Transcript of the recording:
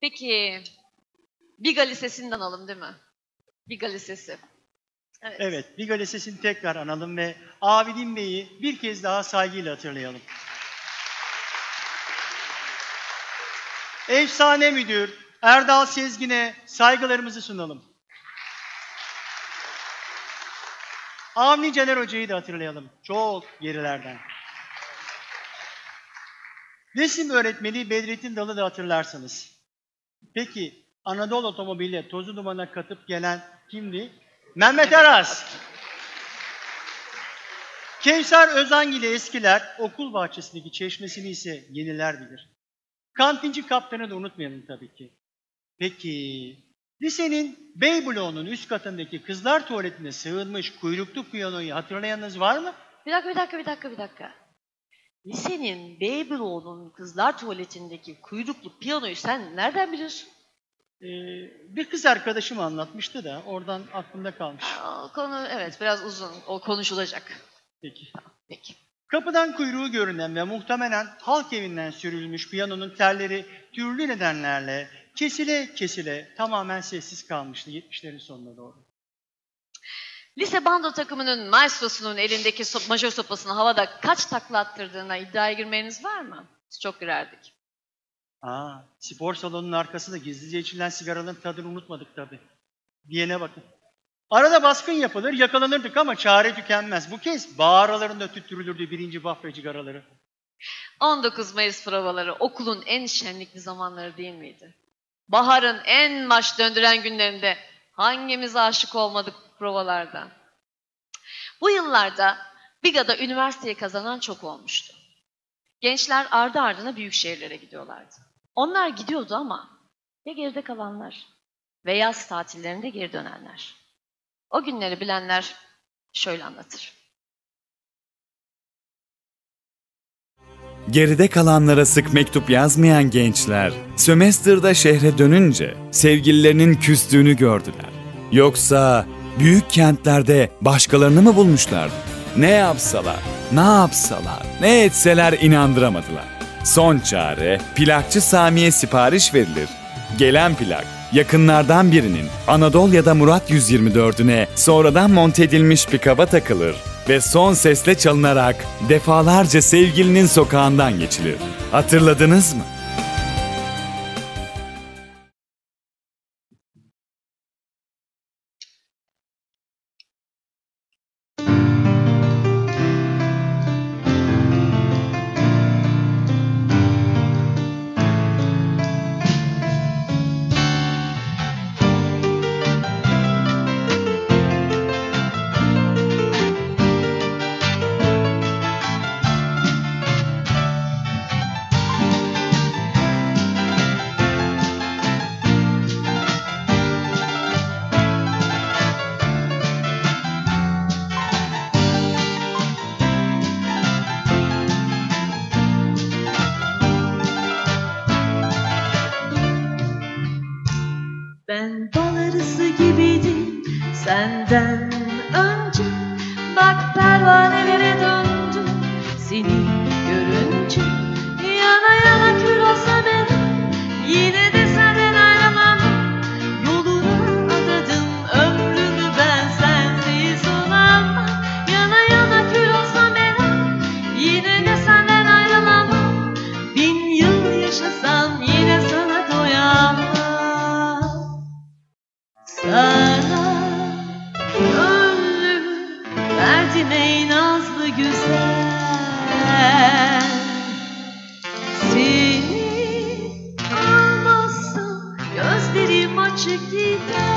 Peki Biga Lisesi'nden alalım değil mi? Biga Lisesi. Evet. Evet, Biga Lisesi'ni tekrar analım ve Abidin Bey'i bir kez daha saygıyla hatırlayalım. Efsane müdür Erdal Sezgin'e saygılarımızı sunalım. Avni Caner Hoca'yı da hatırlayalım. Çok gerilerden. Resim öğretmeni Bedrettin Dalı da hatırlarsınız. Peki Anadolu Otomobil'e tozu dumana katıp gelen kimdi? Mehmet Aras. Kevser Özangil eskiler okul bahçesindeki çeşmesini ise yeniler bilir. Kantinci kaptanı da unutmayalım tabii ki. Peki lisenin Bey bloğunun üst katındaki kızlar tuvaletine sığınmış kuyruklu piyanoyu hatırlayanınız var mı? Bir dakika, bir dakika, bir dakika, bir dakika. Lisenin Babylon'un kızlar tuvaletindeki kuyruklu piyanoyu sen nereden biliyorsun? Ee, bir kız arkadaşım anlatmıştı da oradan aklımda kalmış. O konu evet biraz uzun. O konuşulacak. Peki. Peki. Kapıdan kuyruğu görünen ve muhtemelen halk evinden sürülmüş piyanonun telleri türlü nedenlerle kesile kesile tamamen sessiz kalmıştı 70'lerin sonuna doğru. Lise bando takımının maestrosunun elindeki so- majör sopasını havada kaç takla attırdığına iddiaya girmeniz var mı? Biz çok girerdik. Aa, spor salonunun arkasında gizlice içilen sigaraların tadını unutmadık tabii. Diyene bakın. Arada baskın yapılır, yakalanırdık ama çare tükenmez. Bu kez bağıralarında tüttürülürdü birinci bafra cigaraları. 19 Mayıs provaları okulun en şenlikli zamanları değil miydi? Baharın en maç döndüren günlerinde hangimiz aşık olmadık bu provalarda? Bu yıllarda Biga'da üniversiteyi kazanan çok olmuştu. Gençler ardı ardına büyük şehirlere gidiyorlardı. Onlar gidiyordu ama ya geride kalanlar ve yaz tatillerinde geri dönenler. O günleri bilenler şöyle anlatır. Geride kalanlara sık mektup yazmayan gençler, sömestrda şehre dönünce sevgililerinin küstüğünü gördüler. Yoksa büyük kentlerde başkalarını mı bulmuşlardı? Ne yapsalar, ne yapsalar, ne etseler inandıramadılar. Son çare plakçı Sami'ye sipariş verilir. Gelen plak yakınlardan birinin Anadolu ya da Murat 124'üne sonradan monte edilmiş bir kaba takılır ve son sesle çalınarak defalarca sevgilinin sokağından geçilir. Hatırladınız mı? Ben bal arısı gibiydim senden önce. Bak pervanelere döndüm seni verdim ey nazlı güzel. Seni almazsam gözlerim açık gider